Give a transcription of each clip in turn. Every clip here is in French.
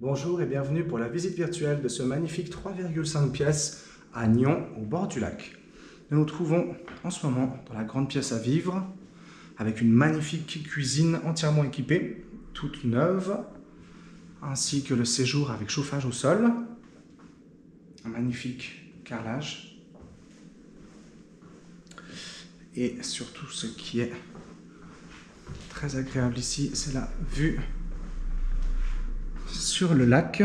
Bonjour et bienvenue pour la visite virtuelle de ce magnifique 3,5 pièces à Nyon, au bord du lac. Nous nous trouvons en ce moment dans la grande pièce à vivre, avec une magnifique cuisine entièrement équipée, toute neuve, ainsi que le séjour avec chauffage au sol, un magnifique carrelage, et surtout ce qui est très agréable ici, c'est la vue sur le lac.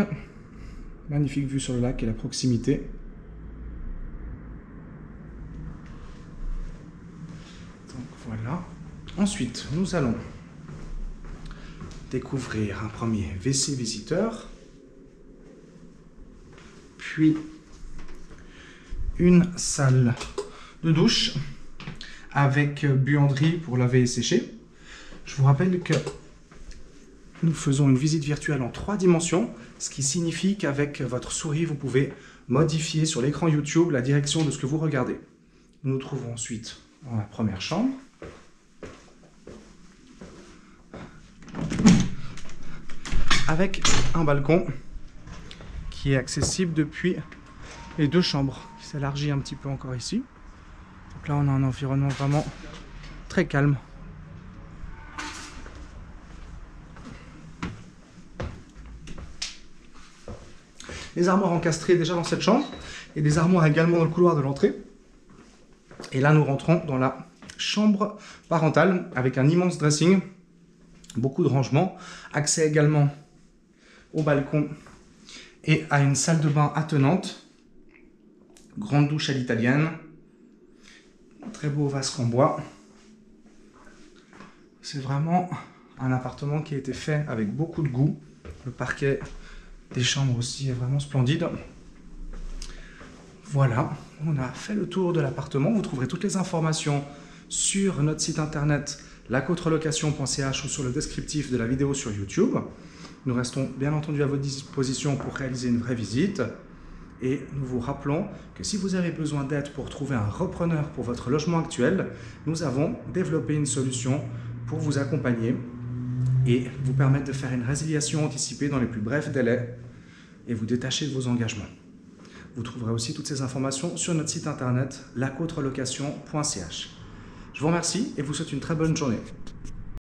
Magnifique vue sur le lac et la proximité. Donc voilà. Ensuite, nous allons découvrir un premier WC visiteur, puis une salle de douche avec buanderie pour laver et sécher. Je vous rappelle que nous faisons une visite virtuelle en trois dimensions, ce qui signifie qu'avec votre souris, vous pouvez modifier sur l'écran YouTube la direction de ce que vous regardez. Nous nous trouvons ensuite dans la première chambre. Avec un balcon qui est accessible depuis les deux chambres, qui s'élargit un petit peu encore ici. Donc là, on a un environnement vraiment très calme. Les armoires encastrées déjà dans cette chambre et des armoires également dans le couloir de l'entrée. Et là, nous rentrons dans la chambre parentale avec un immense dressing, beaucoup de rangements, accès également au balcon et à une salle de bain attenante, grande douche à l'italienne, très beau vasque en bois. C'est vraiment un appartement qui a été fait avec beaucoup de goût. Le parquet des chambres aussi vraiment splendide. Voilà, on a fait le tour de l'appartement. Vous trouverez toutes les informations sur notre site internet lacotrelocation.ch ou sur le descriptif de la vidéo sur YouTube. Nous restons bien entendu à votre disposition pour réaliser une vraie visite. Et nous vous rappelons que si vous avez besoin d'aide pour trouver un repreneur pour votre logement actuel, nous avons développé une solution pour vous accompagner et vous permettre de faire une résiliation anticipée dans les plus brefs délais et vous détacher de vos engagements. Vous trouverez aussi toutes ces informations sur notre site internet lacotrelocation.ch. Je vous remercie et vous souhaite une très bonne journée.